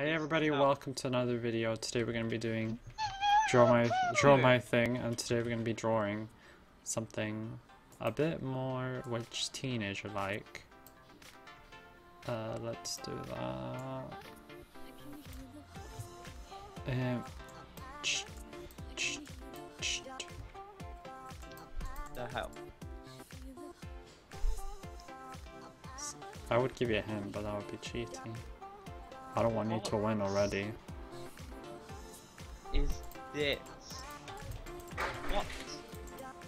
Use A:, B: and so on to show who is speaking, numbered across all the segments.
A: Hey everybody, welcome to another video. Today we're going to be doing draw my draw my thing and today we're going to be drawing something a bit more which teenager like. Uh, let's do that. Um,
B: The hell?
A: I would give you a hint, but that would be cheating. I don't want you to win already.
B: Is this? What?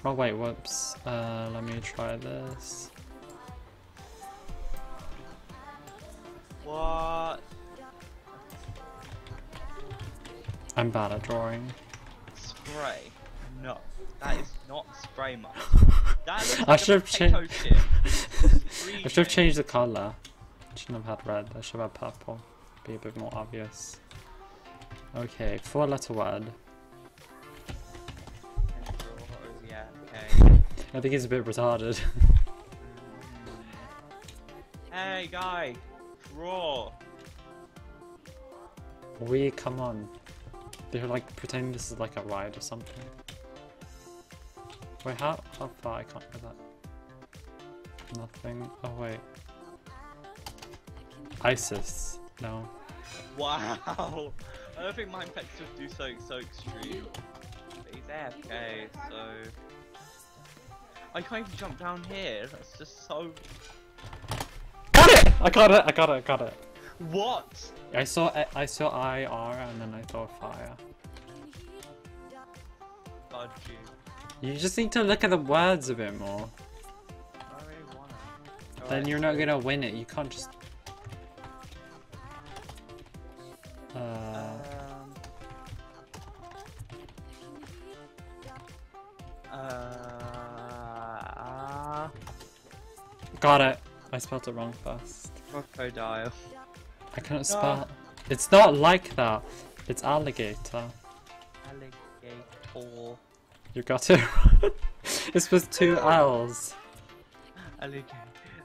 A: Oh wait, whoops. Uh, let me try this.
B: What?
A: I'm bad at drawing.
B: Spray? No, that is not spray mark. That looks
A: I should have changed. I should have changed the color. I Shouldn't have had red. I should have had purple. Be a bit more obvious. Okay, four letter word.
B: Yeah, okay.
A: I think he's a bit retarded.
B: Hey, guy! Draw!
A: we come on. They're like pretending this is like a ride or something. Wait, how how far? I can't get that. Nothing. Oh wait. ISIS. No.
B: Wow! I don't think Mineplex would do so so extreme. But he's AFK, so... I can't even jump down here, that's just so...
A: Got it! I got it! I got it! I got it!
B: What?
A: I saw I saw IR and then I saw fire.
B: God, you.
A: You just need to look at the words a bit more.
B: I really wanna.
A: Then you're not gonna win it. You can't just.
B: Um, uh,
A: got it. I spelled it wrong first.
B: crocodile.
A: I couldn't spell. It's not like that. It's alligator.
B: Alligator.
A: You got it. it's with two L's.
B: Alligator.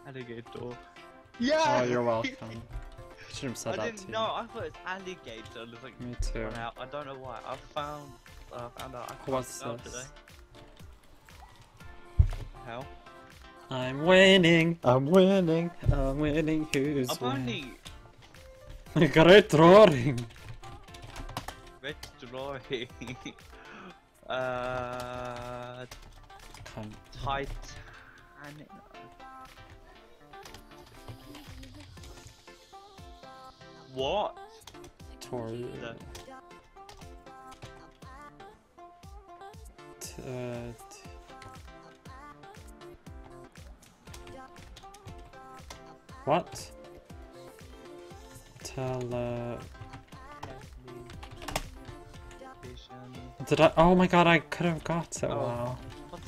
B: Alligator. Yeah!
A: Oh, you're welcome. Should have said
B: I
A: that
B: didn't
A: to you.
B: know. I thought it's alligator. It was like
A: Me too.
B: run out. I don't know why. I found. I found out. I can't
A: What's
B: spell
A: this?
B: today. Hell.
A: I'm winning. I'm winning. I'm winning. Who's winning?
B: I've
A: winning?
B: only
A: Great drawing.
B: red drawing. uh,
A: Cunt.
B: Titanic. What?
A: Tori.
B: The-
A: uh, what? Tele. Did I? Oh my god! I could have got it.
B: Oh.
A: Wow.
B: What?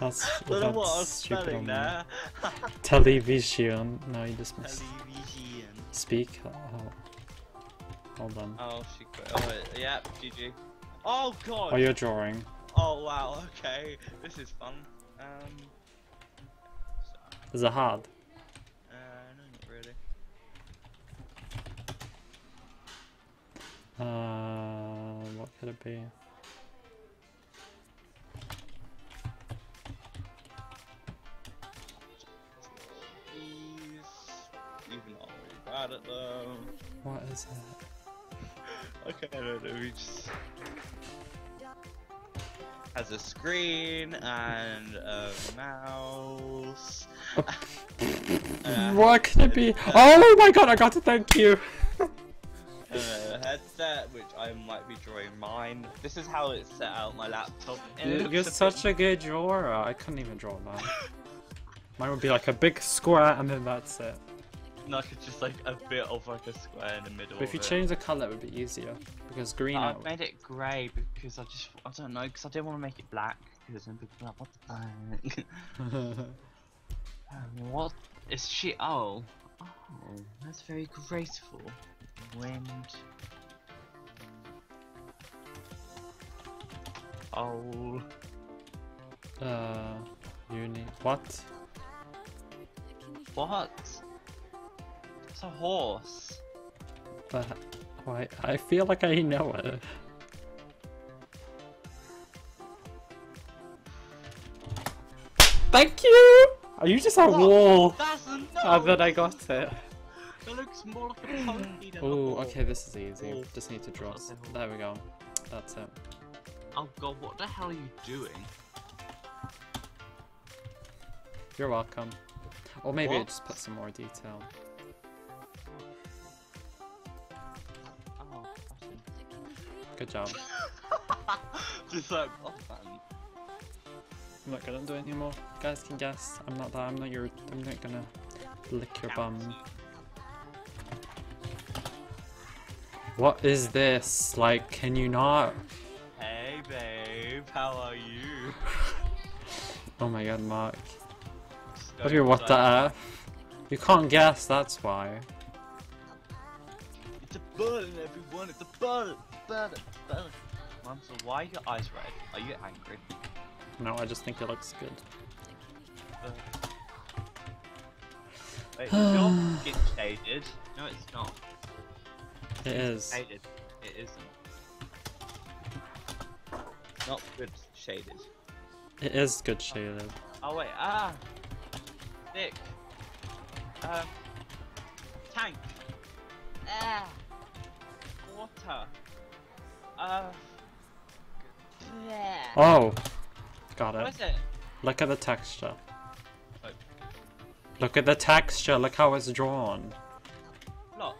A: That's
B: I don't know what I was
A: that's stupid
B: spelling
A: on
B: there.
A: Television. No, you dismissed.
B: Television.
A: Speak. Oh. Hold on.
B: Oh, she quit. Oh, yeah, GG. Oh god.
A: Oh, you're drawing.
B: Oh wow. Okay, this is fun. Um. so-
A: Is it hard?
B: Uh, no, not really.
A: Uh, what could it be?
B: Bad at them.
A: What is it?
B: Okay, I don't know. We just has a screen and a mouse. Uh,
A: What could it be? Oh my god! I got it. Thank you.
B: a headset, which I might be drawing mine. This is how it's set out my laptop. it
A: You're such a good drawer. I couldn't even draw that. Mine would be like a big square and then that's it.
B: Like it's just like a bit of like a square in the middle.
A: But if you change the color, it would be easier because green.
B: I've made it grey because I just I don't know because I didn't want to make it black because then people like what the fuck. Um, what is she? Oh, oh, that's very graceful. Wind. Oh,
A: uh, uni. What?
B: what? It's a horse.
A: But why? I feel like I know it. Thank you! Are you just a
B: What?
A: wall?
B: That's a no!
A: Then I got it.
B: That looks more like a pony than a
A: Oh,
B: wall.
A: okay, this is easy.
B: Oh.
A: Just need to draw. There we go. That's it.
B: Oh god, what the hell are you doing?
A: You're welcome. Or maybe
B: What?
A: just put some more detail. Good job.
B: Just like, oh man.
A: I'm not gonna do it anymore. You guys can guess. I'm not that. I'm not your. I'm not gonna lick your bum. What is this? Like, can you not?
B: Hey babe, how are you?
A: Oh my god, Mark.
B: Just
A: What do you what the F? You can't guess. That's why.
B: It's a button, everyone. It's a button. Button. Button. Mom, so why are your eyes red? Are you angry?
A: No, I just think it looks good.
B: Uh, Wait, is your skin shaded? No, it's not.
A: It is.
B: Shaded. It isn't. Not good shaded.
A: It is good shaded.
B: Oh wait, ah! Dick. Um. Tank. Ah! Water. Uh. Yeah.
A: Oh, got
B: What
A: it.
B: is it?
A: Look at the texture.
B: Oh.
A: Look at the texture. Look how it's drawn.
B: Look.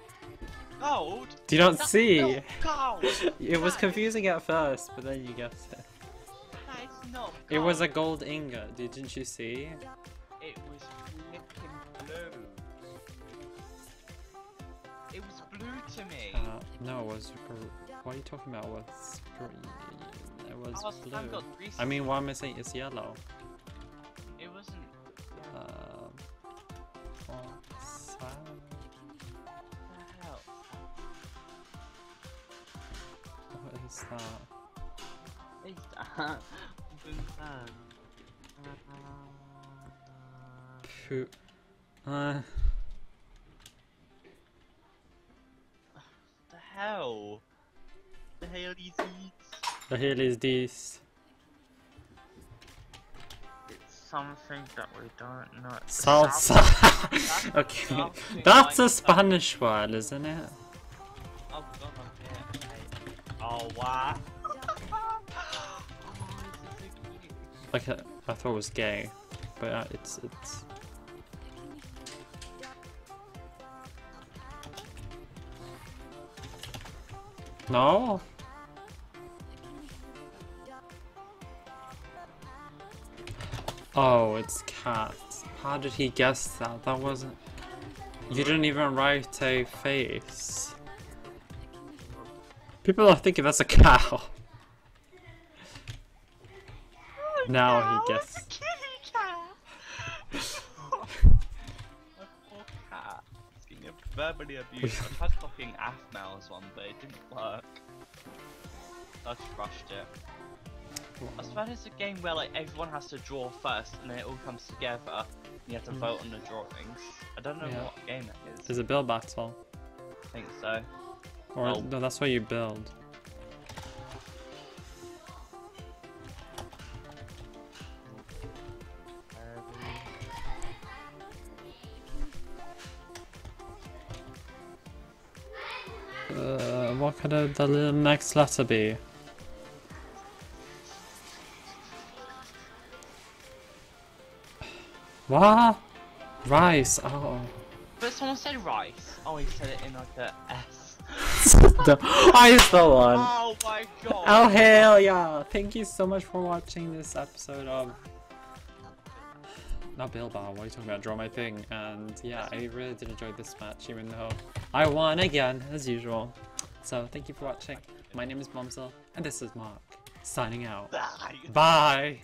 B: Gold?
A: Do you not
B: That's
A: see?
B: not gold!
A: It was confusing at first, but then you guessed it.
B: That is not
A: It was a
B: gold.
A: gold ingot. Didn't you see?
B: It was flipping blue. It was blue to me.
A: Uh, no, it was. What are you talking about? Was green. It was
B: I
A: blue.
B: I've got three
A: I mean, what am I saying? It's yellow.
B: It wasn't.
A: Um, what's?
B: What the hell?
A: What is that?
B: It's fan.
A: Poo. Uh,
B: The hell? The hell is it?
A: the hell is this?
B: It's something that we don't know.
A: Salsa. okay, that's a Spanish word, isn't it?
B: Oh god, I'm. Oh wow. oh, this is so cute.
A: Like uh, I thought it was gay, but uh, it's it's. No. Oh, it's cat. How did he guess that? That wasn't. You didn't even write a face. People are thinking that's a cow. Now
B: Cow,
A: he
B: it's a
A: guessed.
B: kitty cat. My poor cat. It's getting verbally abused. I tried copying Athmel's one, but it didn't work. I just rushed it. I suppose it's a game where like everyone has to draw first, and then it all comes together. And you have to
A: Mm.
B: vote on the drawings. I don't know
A: Yeah.
B: what game that is.
A: Is it build battle?
B: I think so.
A: Or
B: Oh.
A: no, that's where you build. Uh, what could the next letter be? What? Rice. Oh.
B: But someone said rice. Oh, he said it in like the a S.
A: I stole one.
B: Oh my god.
A: Oh hell yeah! Thank you so much for watching this episode of not Bilbao. What are you talking about? Draw my thing. And yeah, I really did enjoy this match, even though I won again as usual. So thank you for watching. My name is Mumzel, and this is Mark signing out.
B: Bye.
A: Bye.